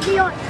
aviões.